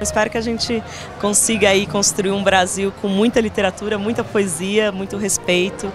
espero que a gente consiga aí construir um Brasil com muita literatura, muita poesia, muito respeito.